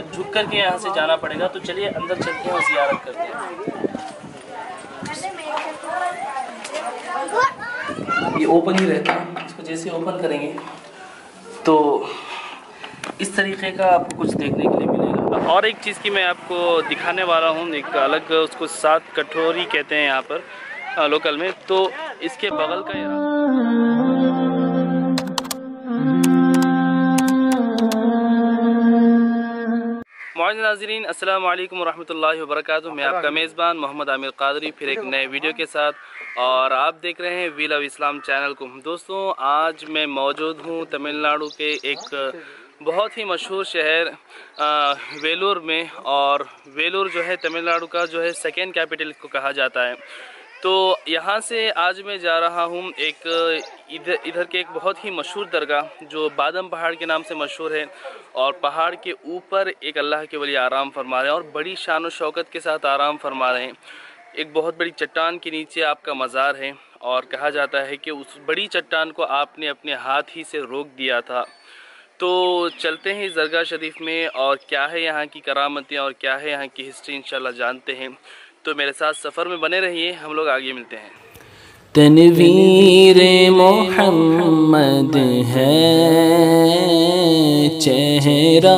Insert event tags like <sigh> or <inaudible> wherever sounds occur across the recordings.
झुक करके यहाँ से जाना पड़ेगा तो चलिए अंदर चलते हैं और जियारत करते हैं। ये ओपन ही रहता है, इसको जैसे ओपन करेंगे तो इस तरीके का आपको कुछ देखने के लिए मिलेगा। और एक चीज़ की मैं आपको दिखाने वाला हूँ, एक अलग उसको सात कठोरी कहते हैं यहाँ पर लोकल में तो इसके बगल का ये नाजरीन अस्सलाम वालेकुम वरहमतुल्लाहि वबरकातुहू। मैं आपका मेज़बान मोहम्मद आमिर कादरी फिर एक नए वीडियो के साथ। और आप देख रहे हैं वील ऑफ़ इस्लाम चैनल को। दोस्तों आज मैं मौजूद हूँ तमिलनाडु के एक बहुत ही मशहूर शहर वेलोर वेलूर में। और वेलोर जो है तमिलनाडु का जो है सेकेंड कैपिटल को कहा जाता है। तो यहाँ से आज मैं जा रहा हूँ एक इधर इधर के एक बहुत ही मशहूर दरगाह, जो बादम पहाड़ के नाम से मशहूर है, और पहाड़ के ऊपर एक अल्लाह के वली आराम फरमा रहे हैं और बड़ी शान शौकत के साथ आराम फरमा रहे हैं। एक बहुत बड़ी चट्टान के नीचे आपका मज़ार है, और कहा जाता है कि उस बड़ी चट्टान को आपने अपने हाथ ही से रोक दिया था। तो चलते हैं इस दरगाह शरीफ में, और क्या है यहाँ की करामतें, और क्या है यहाँ की हिस्ट्री, इंशाल्लाह जानते हैं। तो मेरे साथ सफ़र में बने रहिए, हम लोग आगे मिलते हैं। तनवीर मोहम्मद है, चेहरा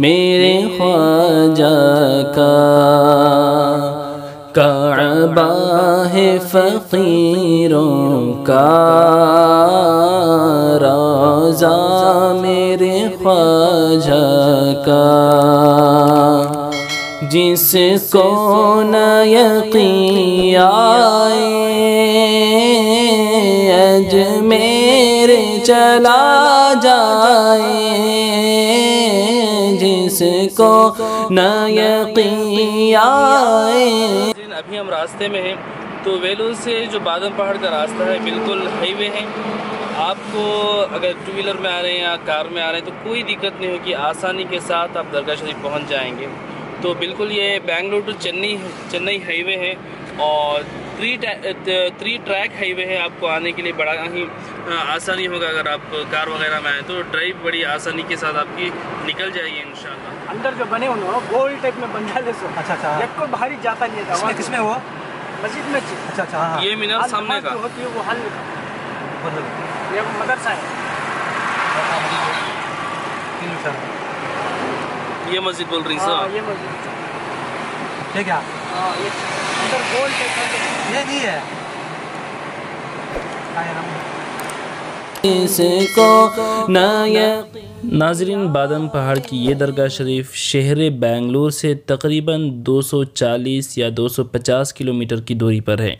मेरे ख्वाजा का। काबा है फ़कीरों का, रोज़ा मेरे ख्वाजा का। जिसको न यकीन अजमेर चला जाए। जिसको न यकीन अभी हम रास्ते में हैं तो वेलूर से जो बादम पहाड़ का रास्ता है, बिल्कुल हाईवे है। आपको अगर टू व्हीलर में आ रहे हैं या कार में आ रहे हैं तो कोई दिक्कत नहीं होगी। आसानी के साथ आप दरगाह शरीफ पहुँच जाएँगे। तो बिल्कुल ये बेंगलुरु टू चेन्नई चेन्नई हाईवे है और थ्री थ्री ट्रैक हाईवे है। आपको आने के लिए बड़ा ही आसानी होगा अगर आप कार वगैरह में आए तो। ड्राइव बड़ी आसानी के साथ आपकी निकल जाएगी इंशाल्लाह। अंदर जो बने उन्होंने गोल टाइप में बन जाते सो अच्छा अच्छा एक को बाहरी जाता नहीं था किसमें वो मस्जिद में अच्छा अच्छा हाँ ये मीनार सामने का। होती है वो हल ये मदरसा है। ये मस्जिद बोल रही हाँ, सर ये मस्जिद। ठीक है हाँ ये अंदर गोल ये नहीं है। क्या है। नाम इसको न यकीन नाजरीन बादम पहाड़ की ये दरगाह शरीफ शहर बेंगलोर से तकरीबन 240 या 250 किलोमीटर की दूरी पर है।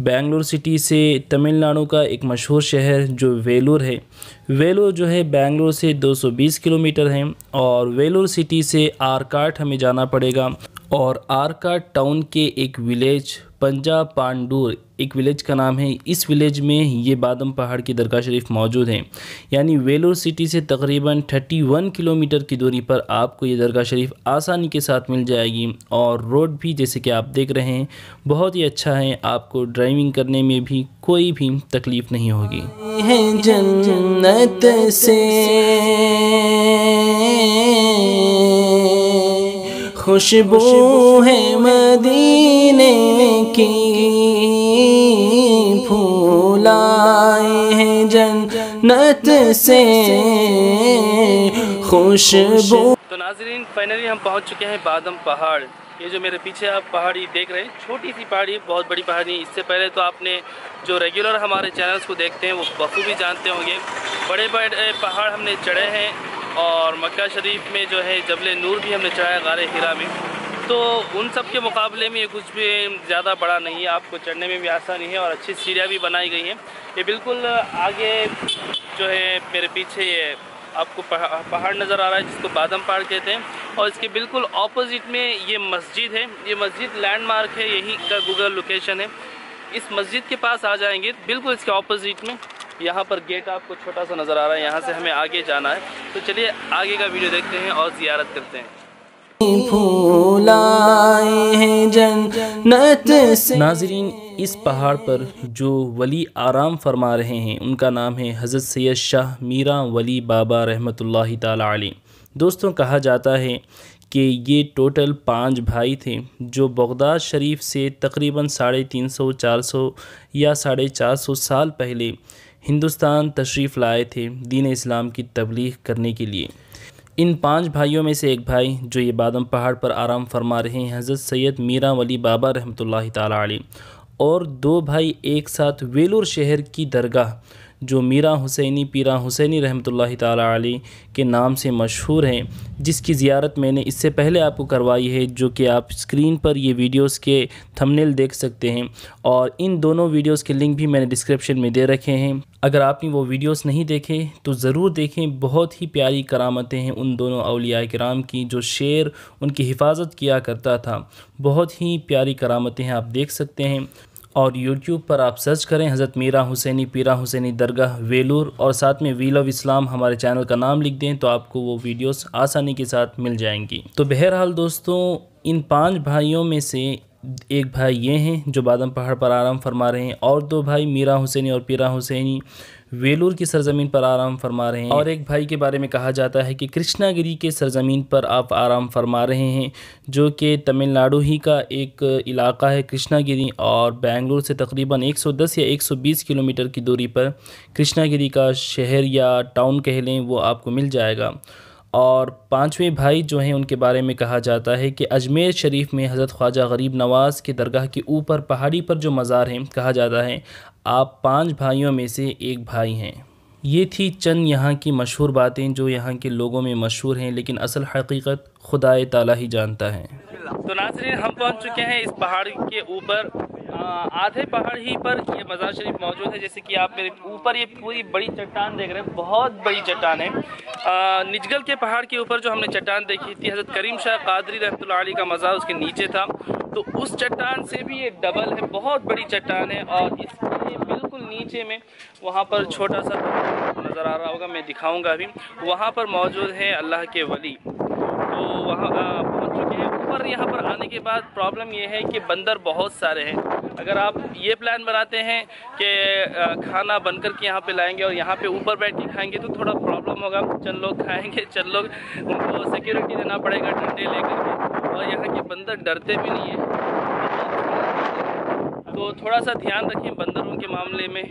बेंगलोर सिटी से तमिलनाडु का एक मशहूर शहर जो वेलूर है। वेलूर जो है बेंगलोर से 220 किलोमीटर है और वेलूर सिटी से आरकाट हमें जाना पड़ेगा। और आरकाट टाउन के एक विलेज, पंजा पांडूर, एक विलेज का नाम है। इस विलेज में ये बादम पहाड़ की दरगाह शरीफ मौजूद है। यानी वेलोर सिटी से तकरीबन 31 किलोमीटर की दूरी पर आपको ये दरगाह शरीफ आसानी के साथ मिल जाएगी। और रोड भी, जैसे कि आप देख रहे हैं, बहुत ही अच्छा है। आपको ड्राइविंग करने में भी कोई भी तकलीफ़ नहीं होगी। जन्नत से। खुशबू है मदीने की फूलाए हैं जन्नत से। खुशबू। तो नाजरीन फाइनली हम पहुँच चुके हैं बादम पहाड़। ये जो मेरे पीछे आप पहाड़ी देख रहे हैं, छोटी सी पहाड़ी, बहुत बड़ी पहाड़ी। इससे पहले तो आपने जो रेगुलर हमारे चैनल्स को देखते हैं, वो बखूबी जानते होंगे। बड़े बड़े पहाड़ हमने चढ़े हैं और मक्का शरीफ में जो है जबल नूर भी हमने चढ़ाया गारे हीरा में। तो उन सब के मुकाबले में ये कुछ भी ज़्यादा बड़ा नहीं है। आपको चढ़ने में भी आसानी है और अच्छी सीढ़ियाँ भी बनाई गई हैं। ये बिल्कुल आगे जो है मेरे पीछे ये आपको पहाड़ नज़र आ रहा है जिसको बादम पहाड़ कहते हैं। और इसके बिल्कुल ऑपोजिट में ये मस्जिद है। ये मस्जिद लैंडमार्क है। यही का गूगल लोकेशन है। इस मस्जिद के पास आ जाएँगे। बिल्कुल इसके ऑपोजिट में। यहाँ पर गेट आपको छोटा सा नज़र आ रहा है यहाँ से हमें आगे जाना है। तो चलिए आगे का वीडियो देखते हैं और ज़ियारत करते हैं। हैं नाजरीन इस पहाड़ पर जो वली आराम फरमा रहे हैं उनका नाम है हज़रत सैयद शाह मीरा वली बाबा रहमतुल्लाहि ताला अलैह। दोस्तों कहा जाता है कि ये टोटल पाँच भाई थे जो बगदाद शरीफ से तकरीबन साढ़े तीन सौ चार सौ या साढ़े चार सौ साल पहले हिंदुस्तान तशरीफ़ लाए थे दीन इस्लाम की तबलीग करने के लिए। इन पाँच भाइयों में से एक भाई जो ये बादम पहाड़ पर आराम फरमा रहे हैं, हज़रत सैयद मीरा वली बाबा रहमत ताला और दो भाई एक साथ वेलूर शहर की दरगाह जो मीरा हुसैनी, पीरा हुसैनी रहमतुल्लाहि ताला के नाम से मशहूर हैं, जिसकी ज़ियारत मैंने इससे पहले आपको करवाई है, जो कि आप स्क्रीन पर ये वीडियोस के थंबनेल देख सकते हैं। और इन दोनों वीडियोस के लिंक भी मैंने डिस्क्रिप्शन में दे रखे हैं। अगर आपने वो वीडियोस नहीं देखे तो ज़रूर देखें। बहुत ही प्यारी करामतें हैं उन दोनों अलिया कराम की, जो शेर उनकी हिफाजत किया करता था। बहुत ही प्यारी करामतें हैं, आप देख सकते हैं। और यूट्यूब पर आप सर्च करें हज़रत मीरा हुसैनी, पीरा हुसैनी दरगाह, वेलूर और साथ में व्हील ऑफ़ इस्लाम हमारे चैनल का नाम लिख दें तो आपको वो वीडियोस आसानी के साथ मिल जाएँगी। तो बहरहाल दोस्तों, इन पाँच भाइयों में से एक भाई ये हैं जो बादम पहाड़ पर आराम फरमा रहे हैं और दो भाई मीरा हुसैनी और पीरा हुसैनी। वेलूर की सरज़मीन पर आराम फरमा रहे हैं। और एक भाई के बारे में कहा जाता है कि कृष्णागिरी के सरज़मीन पर आप आराम फरमा रहे हैं, जो कि तमिलनाडु ही का एक इलाका है कृष्णागिरी और बेंगलुरु से तकरीबन 110 या 120 किलोमीटर की दूरी पर। कृष्णागिरी का शहर या टाउन कह लें, वो आपको मिल जाएगा। और पाँचवें भाई जो हैं, उनके बारे में कहा जाता है कि अजमेर शरीफ में हज़रत ख्वाजा गरीब नवाज़ के दरगाह के ऊपर पहाड़ी पर जो मज़ार हैं, कहा जाता है, आप पाँच भाइयों में से एक भाई हैं। ये थी चंद यहाँ की मशहूर बातें जो यहाँ के लोगों में मशहूर हैं, लेकिन असल हकीकत खुदा ताला ही जानता है। तो नाजरीन, हम पहुँच चुके हैं इस पहाड़ के ऊपर। आधे पहाड़ ही पर ये मज़ार शरीफ मौजूद है। जैसे कि आप मेरे ऊपर ये पूरी बड़ी चट्टान देख रहे हैं, बहुत बड़ी चट्टान है। निजगल के पहाड़ के ऊपर जो हमने चट्टान देखी थी, हज़रत करीम शाह कादरी रहमत का मज़ार उसके नीचे था। तो उस चट्टान से भी ये डबल है, बहुत बड़ी चट्टान है और इसके बिल्कुल नीचे में वहाँ पर छोटा सा नज़र आ रहा होगा, मैं दिखाऊँगा अभी। वहाँ पर मौजूद है अल्लाह के वली। तो वहाँ ऊपर यहाँ पर आने के बाद प्रॉब्लम ये है कि बंदर बहुत सारे हैं। अगर आप ये प्लान बनाते हैं कि खाना बनकर के यहाँ पे लाएँगे और यहाँ पे ऊपर बैठ के खाएँगे तो थोड़ा प्रॉब्लम होगा। चंद लोग खाएँगे चंद लोग, उनको सिक्योरिटी देना पड़ेगा डंडे लेकर के। और यहाँ के बंदर डरते भी नहीं हैं। तो थोड़ा सा ध्यान रखें बंदरों के मामले में।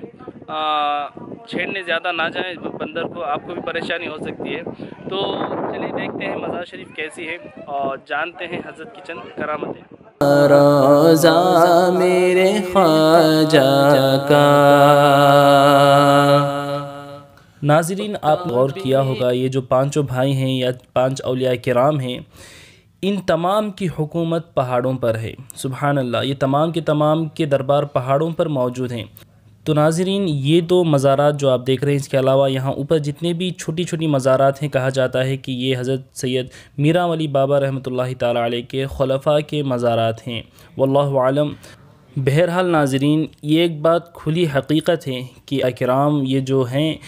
छेड़ने ज़्यादा ना जाएँ, बंदर को आपको भी परेशानी हो सकती है। तो चलिए देखते हैं मज़ार शरीफ कैसी है और जानते हैं हज़रत की चंद करामतें। रोज़ा मेरे ख्वाजा का। नाजरीन आप गौर किया होगा, ये जो पाँचों भाई हैं या पाँच अलिया कराम हैं, इन तमाम की हुकूमत पहाड़ों पर है। सुबहान अल्लाह, ये तमाम के तमाम के दरबार पहाड़ों पर मौजूद हैं। तो नाजरीन, ये दो मज़ारात जो आप देख रहे हैं, इसके अलावा यहाँ ऊपर जितने भी छोटी छोटी मज़ारात हैं, कहा जाता है कि ये हज़रत सैयद मीरा वली बाबा रहमत ताला के खलफा के मज़ारात हैं। वल्लम बहरहाल नाजरीन, ये एक बात खुली हकीकत है कि अकराम ये जो हैं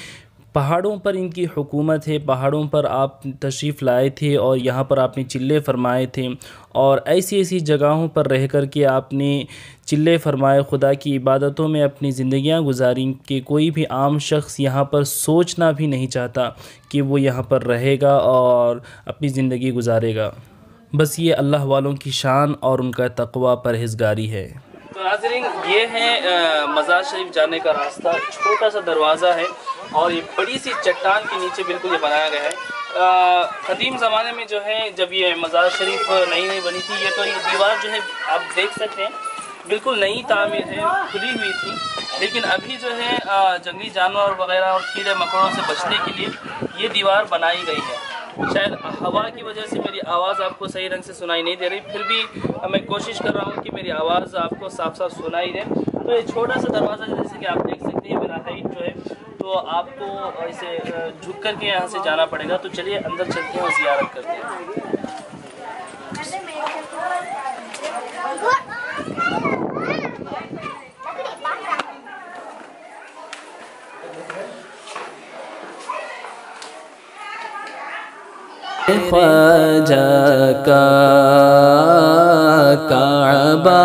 पहाड़ों पर इनकी हुकूमत है, पहाड़ों पर आप तशरीफ़ लाए थे और यहाँ पर आपने चिल्ले फरमाए थे और ऐसी ऐसी जगहों पर रह कर के आपने चिल्ले फरमाए, खुदा की इबादतों में अपनी ज़िंदियाँ गुजारी कि कोई भी आम शख्स यहाँ पर सोचना भी नहीं चाहता कि वो यहाँ पर रहेगा और अपनी ज़िंदगी गुजारेगा। बस ये अल्लाह वालों की शान और उनका तकवा परहेजगारी है। तो नाजरीन ये है मज़ार शरीफ जाने का रास्ता। छोटा सा दरवाज़ा है। और ये बड़ी सी चट्टान के नीचे बिल्कुल ये बनाया गया है। कदीम ज़माने में जो है, जब ये मज़ार शरीफ नई नई बनी थी, ये तो ये दीवार जो है, आप देख सकते हैं, बिल्कुल नई तामीर है, खुली हुई थी। लेकिन अभी जो है जंगली जानवर वगैरह और कीड़े मकोड़ों से बचने के लिए ये दीवार बनाई गई है। शायद हवा की वजह से मेरी आवाज़ आपको सही ढंग से सुनाई नहीं दे रही, फिर भी मैं कोशिश कर रहा हूँ कि मेरी आवाज़ आपको साफ़ साफ़ सुनाई दे। तो ये छोटा सा दरवाज़ा जैसे कि आप देख सकते हैं, मेरा हाइट जो है तो आपको इसे झुक करके यहाँ से जाना पड़ेगा। तो चलिए अंदर चलते हैं और जियारत करते हैं। का काबा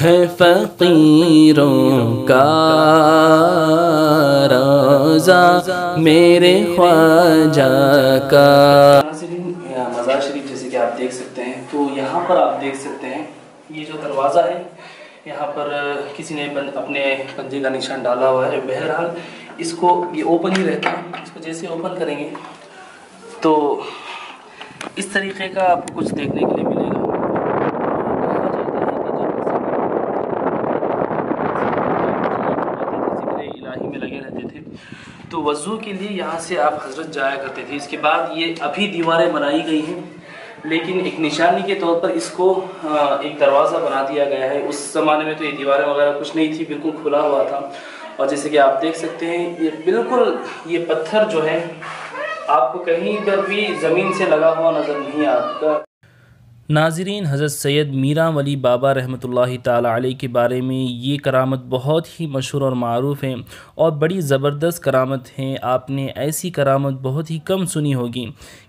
है फ़कीरों का रोज़ा। मेरे ख्वाजा का कि आप देख सकते हैं तो यहाँ पर आप देख सकते हैं, ये जो दरवाज़ा है, यहाँ पर किसी ने अपने पंजे का निशान डाला हुआ है। बहरहाल, इसको ये ओपन ही रहता है, इसको जैसे ओपन करेंगे तो इस तरीके का आपको कुछ देखने के लिए मिलेगा। में लगे रहते थे तो वज़ू के लिए यहाँ से आप हज़रत जाया करते थे। इसके बाद ये अभी दीवारें बनाई गई हैं, लेकिन एक निशानी के तौर पर इसको एक दरवाज़ा बना दिया गया है। उस ज़माने में तो ये दीवारें वगैरह कुछ नहीं थी, बिल्कुल खुला हुआ था। और जैसे कि आप देख सकते हैं, ये बिल्कुल ये पत्थर जो है आपको कहीं पर भी ज़मीन से लगा हुआ नज़र नहीं आता। नाजरीन, हज़रत सैयद मीरा वली बाबा रहमत ताली के बारे में ये करामत बहुत ही मशहूर और मरूफ हैं और बड़ी ज़बरदस्त करामत हैं। आपने ऐसी करामत बहुत ही कम सुनी होगी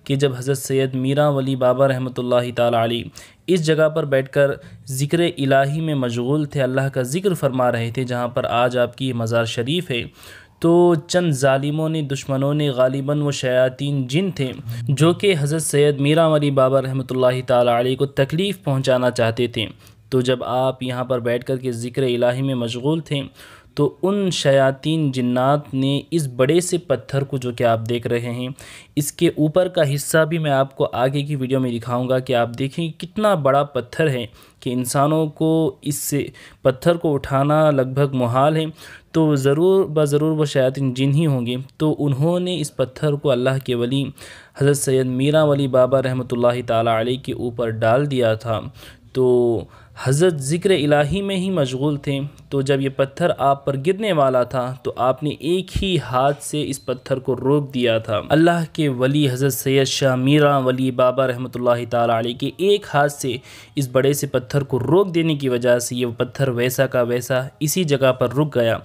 कि जब हज़रत सैयद मीरा वली बाबा रहमत ताली इस जगह पर बैठकर ज़िक्र इलाही में मशगूल थे, अल्लाह का ज़िक्र फरमा रहे थे, जहाँ पर आज आपकी मज़ार शरीफ है। तो चंद ालिमों ने, दुश्मनों ने गालिबा व शयातीन जिन थे, जो कि हज़रत सैयद मीरा वली बाबा रहमत ताली को तकलीफ़ पहुँचाना चाहते थे। तो जब आप यहाँ पर बैठ कर के ज़िक्र इलाही में मशगूल थे तो उन शयातीन जन्नात ने इस बड़े से पत्थर को, जो कि आप देख रहे हैं, इसके ऊपर का हिस्सा भी मैं आपको आगे की वीडियो में दिखाऊँगा कि आप देखें कितना बड़ा पत्थर है कि इंसानों को इससे, पत्थर को उठाना लगभग मुहाल है। तो ज़रूर ब ज़रूर वो शयातिन जिन ही होंगे। तो उन्होंने इस पत्थर को अल्लाह के वली, हज़रत सैद मीरा वली बाबा रहमत ताली के ऊपर डाल दिया था। तो हज़रत ज़िक्र इलाही में ही मशगूल थे। तो जब ये पत्थर आप पर गिरने वाला था तो आपने एक ही हाथ से इस पत्थर को रोक दिया था। अल्लाह के वली हज़रत सैयद शाह मीरा वली बाबा रहमत ताली के एक हाथ से इस बड़े से पत्थर को रोक देने की वजह से ये पत्थर वैसा का वैसा इसी जगह पर रुक गया।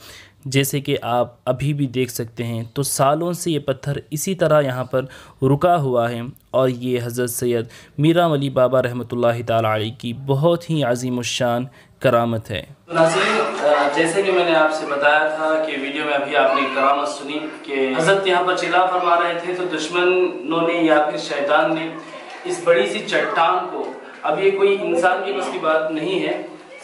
जैसे कि आप अभी भी देख सकते हैं तो सालों से ये पत्थर इसी तरह यहाँ पर रुका हुआ है। और ये हज़रत सैयद मीरा वली बाबा रहमत ताली की बहुत ही अजीम शान करामत है। जैसे कि मैंने आपसे बताया था कि वीडियो में अभी आपने करामत सुनी कि हज़रत यहाँ पर चिल्ला फरमा रहे थे तो दुश्मनों ने, या फिर शैतान ने इस बड़ी सी चट्टान को, अब ये कोई इंसान की बस की बात नहीं है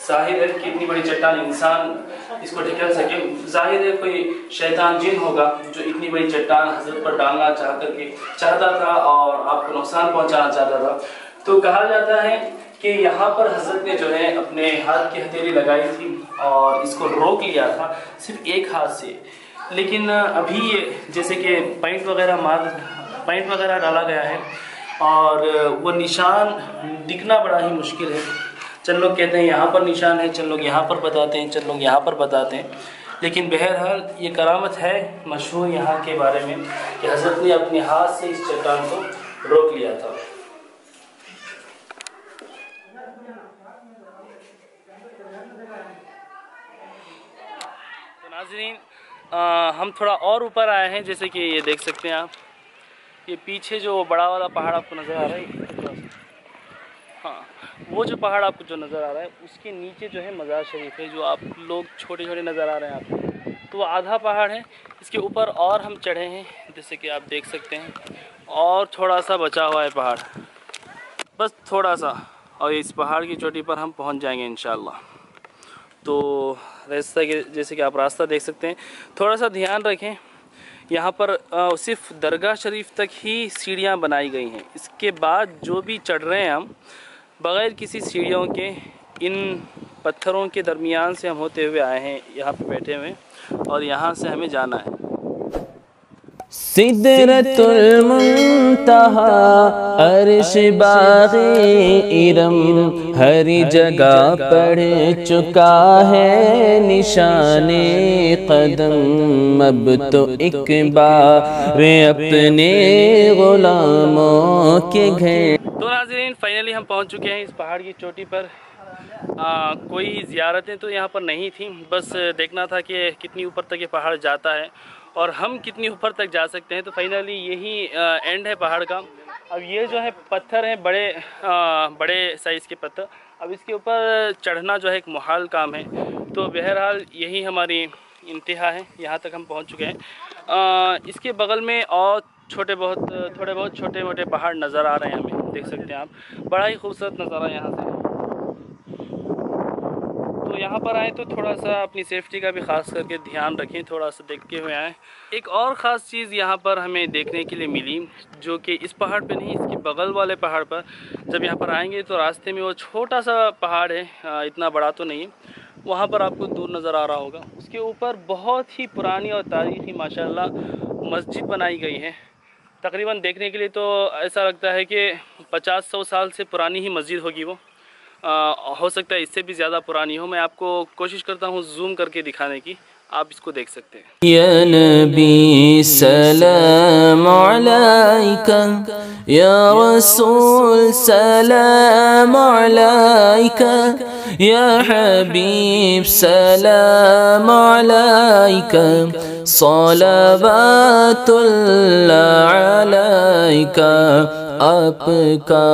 ज़ाहिर है कि इतनी बड़ी चट्टान इंसान इसको ढकेल सके। ज़ाहिर है कोई शैतान जिन होगा जो इतनी बड़ी चट्टान हज़रत पर डालना चाह करके चाहता था और आपको नुकसान पहुंचाना चाहता था। तो कहा जाता है कि यहाँ पर हज़रत ने जो है अपने हाथ की हथेली लगाई थी और इसको रोक लिया था सिर्फ़ एक हाथ से। लेकिन अभी ये जैसे कि पॉइंट वगैरह मार पॉइंट वगैरह डाला गया है और वो निशान दिखना बड़ा ही मुश्किल है। चंद लोग कहते हैं, यहाँ पर निशान है। चंद लोग यहाँ पर बताते हैं चंद लोग यहाँ पर बताते हैं। लेकिन बहरहाल ये करामत है मशहूर यहाँ के बारे में कि हज़रत ने अपने हाथ से इस चट्टान को रोक लिया था। तो नाजरीन हम थोड़ा और ऊपर आए हैं, जैसे कि ये देख सकते हैं आप। ये पीछे जो बड़ा वाला पहाड़ आपको नज़र आ रहा है हाँ। वो जो पहाड़ आपको जो नज़र आ रहा है, उसके नीचे जो है मज़ार शरीफ है, जो आप लोग छोटे छोटे नज़र आ रहे हैं आपको। तो वो आधा पहाड़ है, इसके ऊपर और हम चढ़े हैं, जैसे कि आप देख सकते हैं। और थोड़ा सा बचा हुआ है पहाड़। बस थोड़ा सा और इस पहाड़ की चोटी पर हम पहुँच जाएँगे इन तो रास्ता के, जैसे कि आप रास्ता देख सकते हैं थोड़ा सा ध्यान रखें। यहाँ पर सिर्फ़ दरगाह शरीफ तक ही सीढ़ियाँ बनाई गई हैं। इसके बाद जो भी चढ़ रहे हैं हम बग़ैर किसी सीढ़ियों के, इन पत्थरों के दरमियान से हम होते हुए आए हैं, यहाँ पे बैठे हुए और यहाँ से हमें जाना है। सिदरतुल मुंतहा बागे इरम, हर जगह पढ़ चुका है निशाने कदम। अब तो एक बार अपने गुलामों के घर नाजरीन फाइनली हम पहुँच चुके हैं इस पहाड़ की चोटी पर। आ, कोई ज़्यारतें तो यहाँ पर नहीं थी बस देखना था कि कितनी ऊपर तक ये पहाड़ जाता है और हम कितनी ऊपर तक जा सकते हैं। तो फाइनली यही एंड है पहाड़ का। अब ये जो है पत्थर हैं बड़े आ, बड़े साइज़ के पत्थर। अब इसके ऊपर चढ़ना जो है एक मुहाल काम है। तो बहरहाल यही हमारी इंतहा है यहाँ तक हम पहुँच चुके हैं। आ, इसके बगल में और छोटे बहुत, थोड़े बहुत छोटे मोटे पहाड़ नज़र आ रहे हैं हमें, देख सकते हैं आप। बड़ा ही खूबसूरत नज़ारा यहाँ से। तो यहाँ पर आए तो थोड़ा सा अपनी सेफ्टी का भी ख़ास करके ध्यान रखें, थोड़ा सा देखते हुए आएँ। एक और ख़ास चीज़ यहाँ पर हमें देखने के लिए मिली, जो कि इस पहाड़ पे नहीं, इसके बगल वाले पहाड़ पर जब यहाँ पर आएँगे तो रास्ते में वो छोटा सा पहाड़ है इतना बड़ा तो नहीं। है वहाँ पर आपको दूर नज़र आ रहा होगा। उसके ऊपर बहुत ही पुरानी और तारीख़ी माशाल्लाह मस्जिद बनाई गई है। तकरीबन देखने के लिए तो ऐसा लगता है कि पचास सौ साल से पुरानी ही मस्जिद होगी वो। आ, हो सकता है इससे भी ज़्यादा पुरानी हो। मैं आपको कोशिश करता हूँ जूम करके दिखाने की। आप इसको देख सकते हैं। या हबीब सलावतुल्लाह अलैका, आपका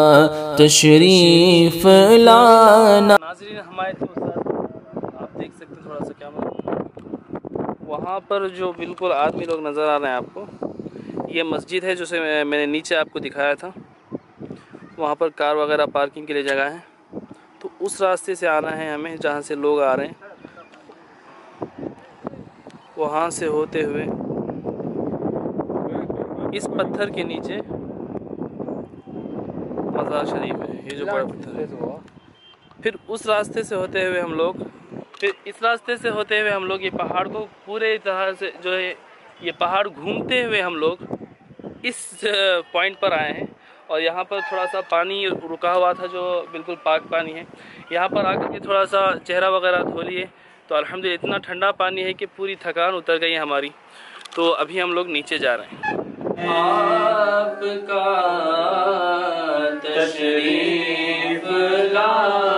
तशरीफ़ लाना। नाजरीन हमारे तो आप देख सकते हैं थोड़ा सा क्या वहाँ पर जो बिल्कुल आदमी लोग नज़र आ रहे हैं आपको, ये मस्जिद है जो से मैंने नीचे आपको दिखाया था। वहाँ पर कार वगैरह पार्किंग के लिए जगह है। तो उस रास्ते से आना है हमें, जहाँ से लोग आ रहे हैं। वहाँ से होते हुए इस पत्थर के नीचे मज़ार शरीफ है, ये जो बड़ा पत्थर है। फिर उस रास्ते से होते हुए हम लोग, फिर इस रास्ते से होते हुए हम लोग ये पहाड़ को पूरे तरह से जो है, ये पहाड़ घूमते हुए हम लोग इस पॉइंट पर आए हैं। और यहाँ पर थोड़ा सा पानी रुका हुआ था जो बिल्कुल पाक पानी है। यहाँ पर आकर के थोड़ा सा चेहरा वगैरह धो लिए। तो अलहमदिल्ला इतना ठंडा पानी है कि पूरी थकान उतर गई हमारी। तो अभी हम लोग नीचे जा रहे हैं। आपका तशरीफ़ लाना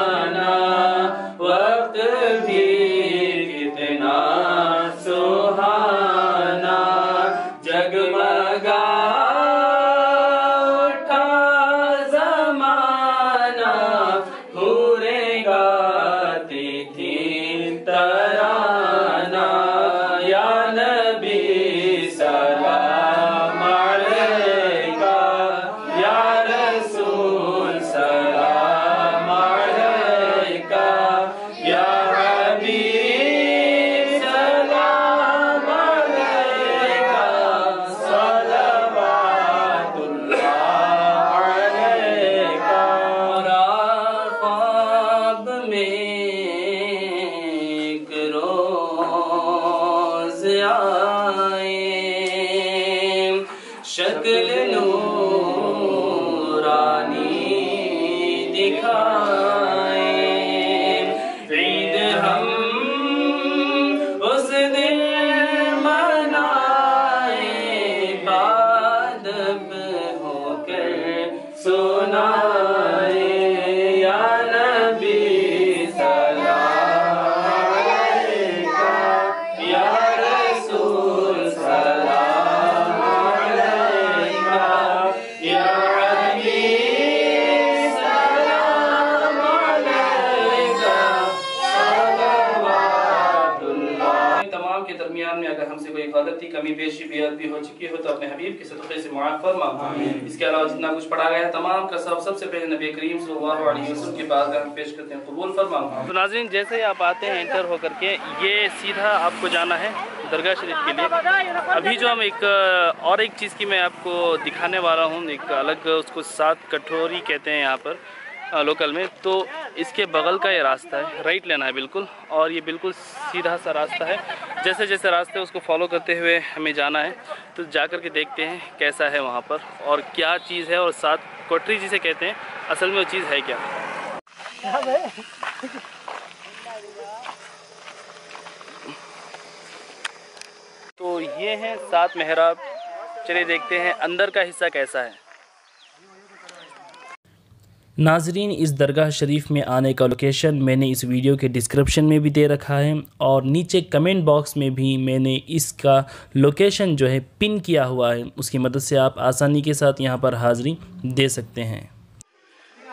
रोज गलती कमी पेशी बेअदबी हो चुकी हो तो अपने हबीब के सदक़े से मुआफ़ फरमा। इसके अलावा जितना कुछ पढ़ा गया है तमाम का सब सबसे पहले नबी करीम सल्लल्लाहु अलैहि वसल्लम के पास हम पेश करते हैं कबूल फरमा। तो नाज़रीन जैसे ही आप आते हैं एंटर होकर के ये सीधा आपको जाना है दरगाह शरीफ के लिए। अभी जो हम एक और एक चीज़ की मैं आपको दिखाने वाला हूँ एक अलग उसको सात कठोरी कहते हैं यहाँ पर। लोकल में तो इसके बगल का ये रास्ता है राइट लेना है बिल्कुल, और ये बिल्कुल सीधा सा रास्ता है। जैसे जैसे रास्ते उसको फॉलो करते हुए हमें जाना है तो जा कर के देखते हैं कैसा है वहाँ पर, और क्या चीज़ है, और साथ कोठरी जिसे कहते हैं, असल में वो चीज़ है क्या? तो ये है सात मेहराब, चलिए देखते हैं अंदर का हिस्सा कैसा है। नाजरीन, इस दरगाह शरीफ में आने का लोकेशन मैंने इस वीडियो के डिस्क्रिप्शन में भी दे रखा है और नीचे कमेंट बॉक्स में भी मैंने इसका लोकेशन जो है पिन किया हुआ है। उसकी मदद से आप आसानी के साथ यहाँ पर हाज़री दे सकते हैं।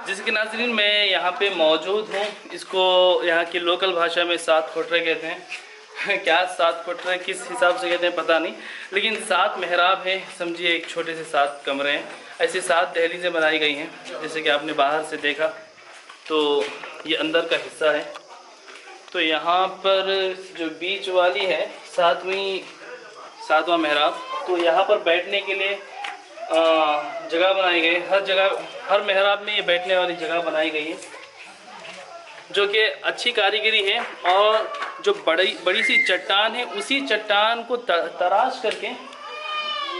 जैसे कि नाजरीन, मैं यहाँ पे मौजूद हूँ। इसको यहाँ की लोकल भाषा में सात खोटरे कहते हैं। <laughs> क्या सात है किस हिसाब से कहते हैं पता नहीं। लेकिन सात मेहराब है, समझिए, एक छोटे से सात कमरे हैं। ऐसे सात दहलीजें बनाई गई हैं, जैसे कि आपने बाहर से देखा तो ये अंदर का हिस्सा है। तो यहाँ पर जो बीच वाली है, सातवीं, सातवां महराब तो यहाँ पर बैठने के लिए जगह बनाई गई। हर जगह, हर महराब में ये बैठने वाली जगह बनाई गई है, जो कि अच्छी कारीगरी है और जो बड़ी बड़ी सी चट्टान है, उसी चट्टान को तराश करके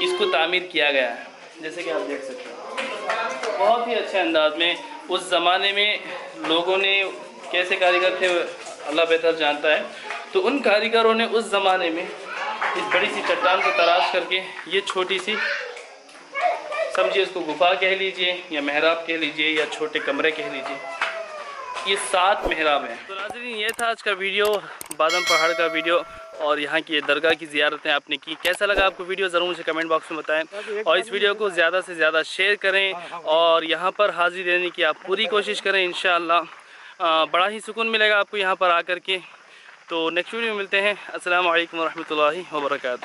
इसको तामीर किया गया है। जैसे कि आप देख सकते हैं। बहुत ही अच्छे अंदाज में, उस ज़माने में लोगों ने कैसे कारीगर थे, अल्लाह बेहतर जानता है। तो उन कारीगरों ने उस ज़माने में इस बड़ी सी चट्टान को तराश करके, ये छोटी सी, समझिए इसको गुफा कह लीजिए, या महराब कह लीजिए, या छोटे कमरे कह लीजिए, ये सात मेहराब हैं। तो नाजरीन, ये था आज का वीडियो, बादम पहाड़ का वीडियो। और यहाँ की दरगाह की ज्यारतें आपने की। कैसा लगा आपको वीडियो? ज़रूर मुझे कमेंट बॉक्स में बताएँ। और इस वीडियो को ज़्यादा से ज़्यादा शेयर करें और यहाँ पर हाजिर देने की आप पूरी कोशिश करें इन बड़ा ही सुकून मिलेगा आपको यहाँ पर आकर के। तो नेक्स्ट वीडियो में मिलते हैं। असल वरहमल वर्का